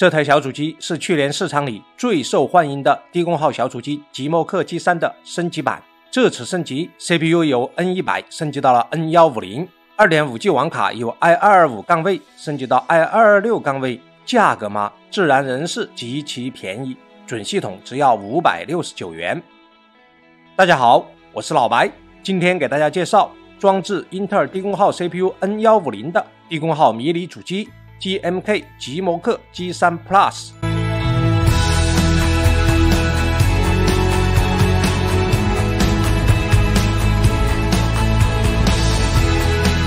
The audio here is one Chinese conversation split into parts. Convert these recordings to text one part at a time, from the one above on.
这台小主机是去年市场里最受欢迎的低功耗小主机极摩氪 G3 的升级版。这次升级，CPU 由 N100 升级到了 N150，2.5G 网卡由 i225 杠位升级到 i226 杠位。价格嘛，自然仍是极其便宜，准系统只要五百六十九元。大家好，我是老白，今天给大家介绍装置英特尔低功耗 CPU N150 的低功耗迷你主机 GMK 极摩克 G3 Plus。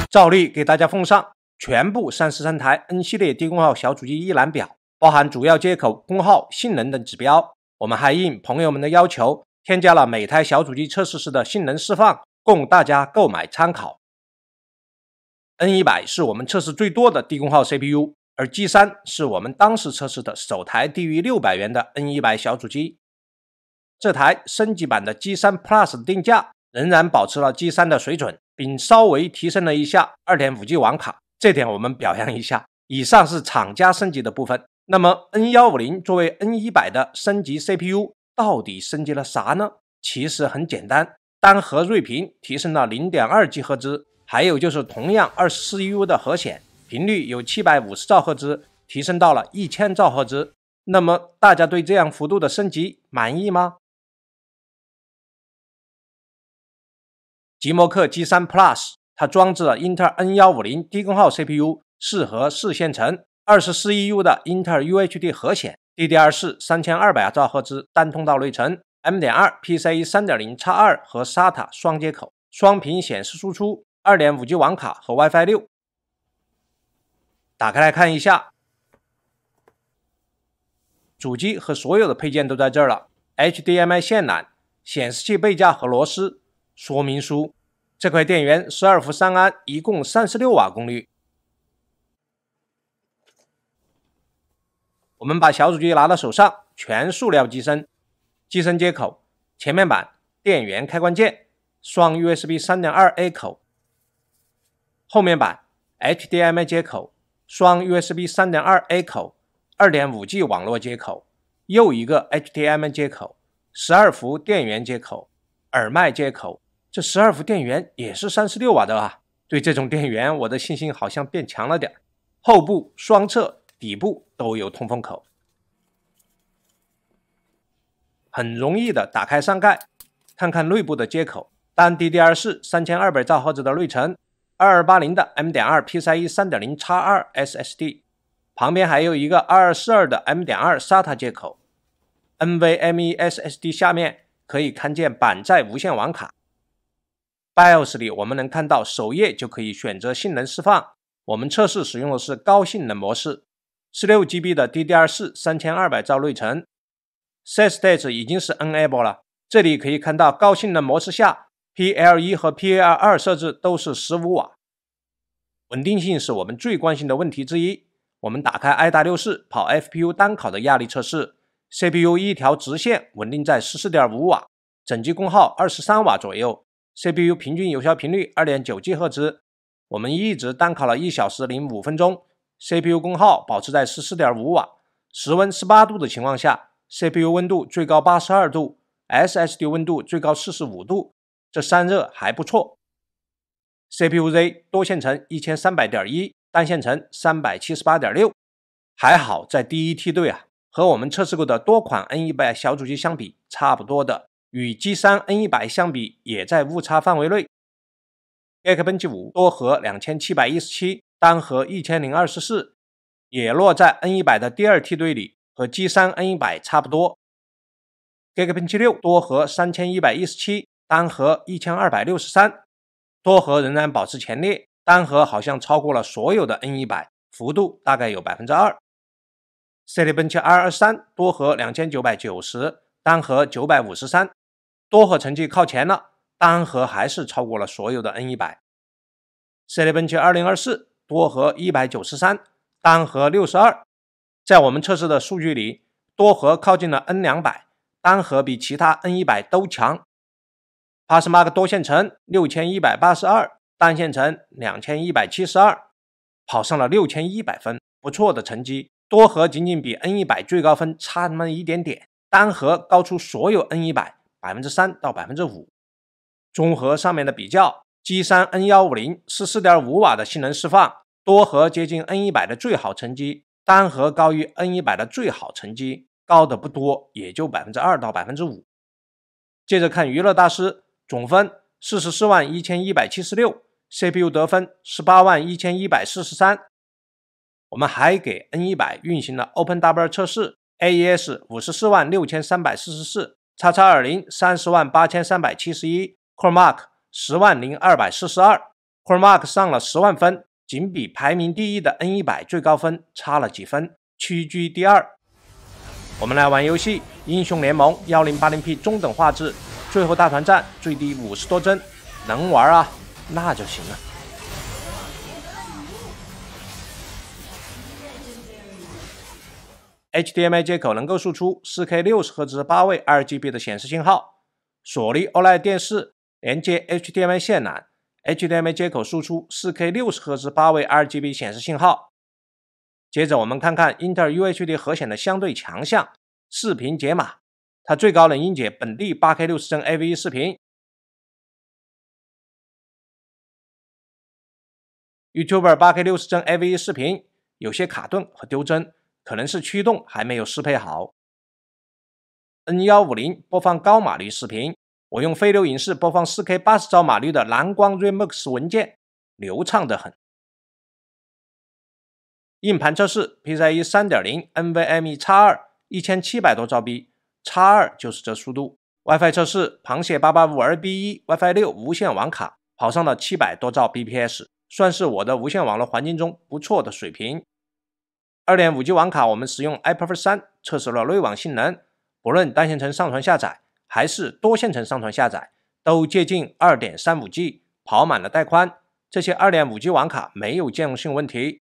照例给大家奉上。全部三十三台 N 系列低功耗小主机一览表，包含主要接口、功耗、性能等指标。我们还应朋友们的要求，添加了每台小主机测试时的性能释放，供大家购买参考。N 一百是我们测试最多的低功耗 CPU，而 G 三是我们当时测试的首台低于六百元的 N 一百小主机。这台升级版的 G 三 Plus 定价仍然保持了 G 三的水准，并稍微提升了一下 2.5G 网卡。这点我们表扬一下。以上是厂家升级的部分。那么 N 幺五零作为 N 一百的升级 CPU，到底升级了啥呢？其实很简单，单核睿频提升了零点二 G 赫兹，还有就是同样二十四 U 的核显频率由七百五十兆赫兹提升到了一千兆赫兹。那么大家对这样幅度的升级满意吗？极摩克 G 三 Plus。它装置了英特尔 N 幺五零低功耗 CPU，适合四线程，二十四 EU 的英特尔 UHD 核显，DDR4 三千二百兆赫兹单通道内存，M 点二 PCIe 三点零 x 二和 SATA 双接口，双屏显示输出，二点五 G 网卡和 WiFi 六。打开来看一下，主机和所有的配件都在这儿了，HDMI 线缆、显示器背架和螺丝、说明书。这块电源十二伏三安，一共三十六瓦功率。我们把小主机拿到手上，全塑料机身，机身接口，前面板电源开关键，双 USB 三点二 A 口，后面板 HDMI 接口，双 USB 三点二 A 口，二点五 G 网络接口，又一个 HDMI 接口，十二伏电源接口，耳麦接口。这十二伏电源也是三十六瓦的啊！对这种电源，我的信心好像变强了点。后部、双侧、底部都有通风口，很容易的打开上盖，看看内部的接口。单 DDR 四三千二百兆赫兹的内存，二二八零的 M 点二 PCIe 三点零 x 二 SSD，旁边还有一个二二四二的 M 点二 SATA 接口。NVMe SSD 下面可以看见板载无线网卡。BIOS 里我们能看到首页就可以选择性能释放。我们测试使用的是高性能模式，十六 GB 的 DDR4 三千二百兆内存，Set State 已经是 Enable 了。这里可以看到高性能模式下，PL1 和 PAL2 设置都是十五瓦。稳定性是我们最关心的问题之一。我们打开 i.6 跑 FPU 单考的压力测试，CPU 一条直线稳定在十四点五瓦，整机功耗二十三瓦左右。CPU 平均有效频率二点九 G 赫兹，我们一直单考了一小时零五分钟，CPU 功耗保持在十四点五瓦，室温十八度的情况下，CPU 温度最高八十二度，SSD 温度最高四十五度，这散热还不错。CPU Z 多线程一千三百点一，单线程三百七十八点六，还好在第一梯队啊，和我们测试过的多款 N 一百小主机相比，差不多的。与 G 三 N100 相比，也在误差范围内。Geekbench 五多核两千七百一十七，单核一千零二十四，也落在 N 一百的第二梯队里，和 G 三 N 一百差不多。Geekbench 6多核三千一百一十七，单核一千二百六十三，多核仍然保持前列，单核好像超过了所有的 N100，幅度大概有百分之二。Cinebench R23 多核两千九百九十，单核九百五十三。多核成绩靠前了，单核还是超过了所有的 N 一百。Cinebench 二零二四多核一百九十三，单核六十二。在我们测试的数据里，多核靠近了 N 两百，单核比其他 N 一百都强。Passmark 多线程六千一百八十二，单线程两千一百七十二，跑上了六千一百分，不错的成绩。多核仅仅比 N 一百最高分差那么一点点，单核高出所有 N 一百百分之三到百分之五。综合上面的比较，G 三 N 幺五零是四点五瓦的性能释放，多核接近 N 一百的最好成绩，单核高于 N 一百的最好成绩，高的不多，也就百分之二到百分之五。接着看娱乐大师总分四十四万一千一百七十六，CPU 得分十八万一千一百四十三。我们还给 N 一百运行了 OpenW 测试，AES 五十四万六千三百四十四，叉叉二零三十万八千三百七十一，CoreMark 十万零二百四十二，CoreMark 上了十万分，仅比排名第一的 N 一百最高分差了几分，屈居第二。我们来玩游戏《英雄联盟》幺零八零 P 中等画质，最后大团战最低五十多帧，能玩啊，那就行了。HDMI 接口能够输出 4K 60赫兹八位 RGB 的显示信号。索尼 OLED 电视连接 HDMI 线缆，HDMI 接口输出 4K 60赫兹八位 RGB 显示信号。接着我们看看英特尔 UHD 核显的相对强项——视频解码，它最高能英解本地 8K 60帧 AV 视频。YouTuber 8K 60帧 AV 视频有些卡顿和丢帧。可能是驱动还没有适配好。N 幺五零播放高码率视频，我用飞流影视播放 4K 80兆码率的蓝光 Remix 文件，流畅得很。硬盘测试：PCIe 3.0 NVMe X2，一千七百多兆 B X2 就是这速度。WiFi 测试：螃蟹885 2B1 WiFi 六无线网卡跑上了七百多兆 bps，算是我的无线网络环境中不错的水平。二点五 G 网卡，我们使用 iPerf 三测试了内网性能，不论单线程上传下载还是多线程上传下载，都接近二点三五 G，跑满了带宽。这些二点五 G 网卡没有兼容性问题。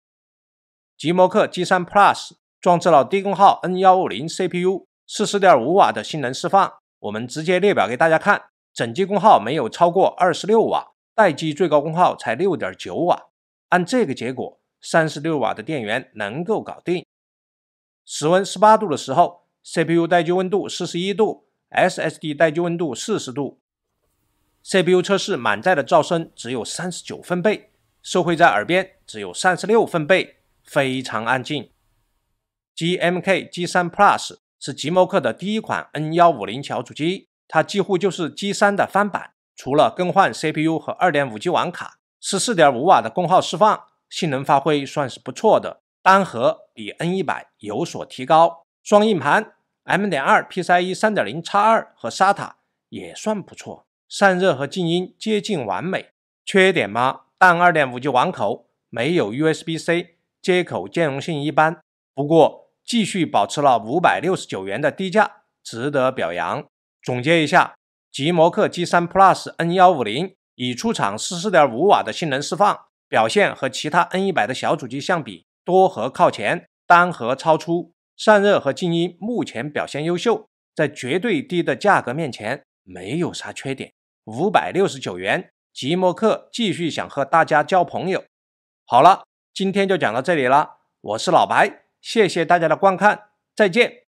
极摩克 G 三 Plus 装置了低功耗 N 幺五零 CPU，四十点五瓦的性能释放。我们直接列表给大家看，整机功耗没有超过二十六瓦，待机最高功耗才六点九瓦。按这个结果。三十六瓦的电源能够搞定。室温十八度的时候，CPU 待机温度四十一度，SSD 待机温度四十度。CPU 测试满载的噪声只有三十九分贝，收回在耳边只有三十六分贝，非常安静。GMK G3 Plus 是极摩克的第一款 N 幺五零小主机，它几乎就是 G3 的翻版，除了更换 CPU 和二点五 G 网卡，十四点五瓦的功耗释放。性能发挥算是不错的，单核比 N 一百有所提高，双硬盘 M 点二 PCIe 三点零 X 二和 SATA 也算不错，散热和静音接近完美。缺点吗？但二点五 G 网口没有 USB-C 接口，兼容性一般。不过继续保持了五百六十九元的低价，值得表扬。总结一下，极摩克 G 三 Plus N 幺五零已出厂十四点五瓦的性能释放。表现和其他 N 一百的小主机相比，多核靠前，单核超出，散热和静音目前表现优秀，在绝对低的价格面前，没有啥缺点。五百六十九元，极摩克继续想和大家交朋友。好了，今天就讲到这里了，我是老白，谢谢大家的观看，再见。